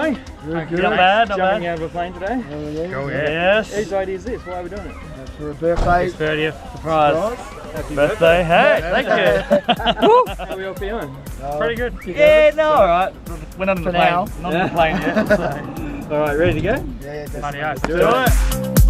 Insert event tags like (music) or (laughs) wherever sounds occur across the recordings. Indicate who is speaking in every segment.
Speaker 1: good.
Speaker 2: Not bad, not
Speaker 3: Jumping
Speaker 2: bad.
Speaker 3: out of a plane today.
Speaker 1: Oh, yeah.
Speaker 2: Oh, yes.
Speaker 3: Whose idea is this? Why are we doing it?
Speaker 1: That's for a birthday.
Speaker 2: His 30th surprise.
Speaker 3: Happy
Speaker 2: Birthday. Hey, thank you. (laughs)
Speaker 3: How are we all feeling?
Speaker 2: Uh, Pretty good. Yeah, no, all right. We're not in the
Speaker 1: For
Speaker 2: plane.
Speaker 1: now.
Speaker 2: Not in the plane yet. (laughs) So.
Speaker 3: All right, ready to go?
Speaker 1: Yeah, yeah,
Speaker 2: Money
Speaker 1: definitely.
Speaker 2: out.
Speaker 3: Do it.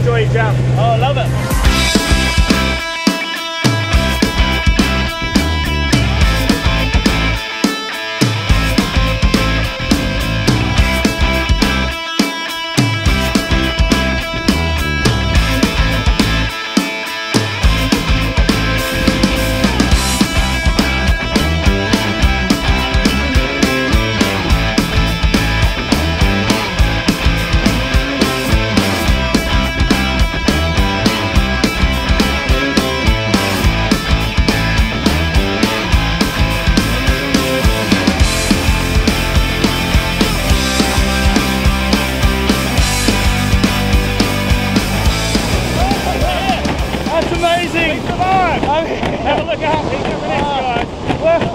Speaker 3: Enjoy your jump.
Speaker 2: Oh, I love it. Look up. He's over there, guys. Ah.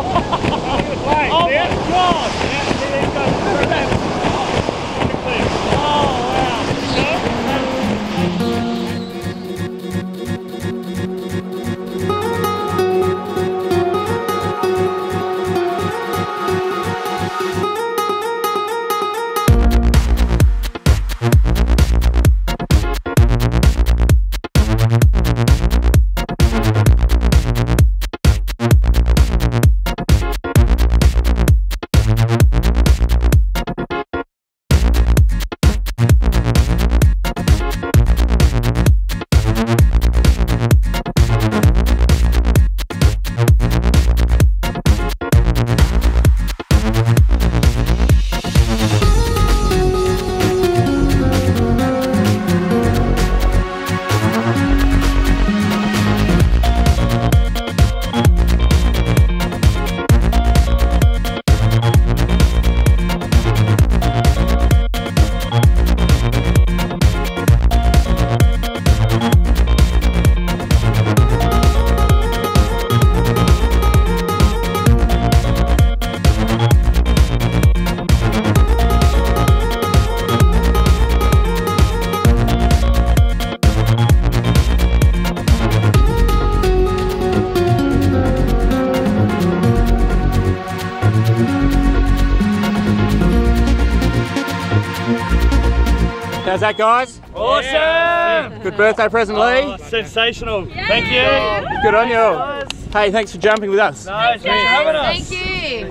Speaker 3: How's that, guys?
Speaker 2: Awesome.
Speaker 3: Good birthday present,
Speaker 2: Oh,
Speaker 3: Lee.
Speaker 2: sensational. Thank you.
Speaker 3: Good on you. Hey, thanks for jumping with us.
Speaker 2: Nice. Thanks for having us.
Speaker 4: Thank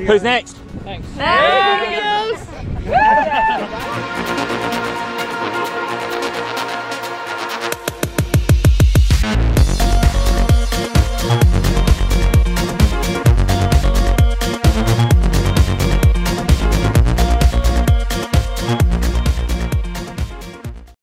Speaker 4: you.
Speaker 3: Who's next?
Speaker 4: Thanks. (laughs)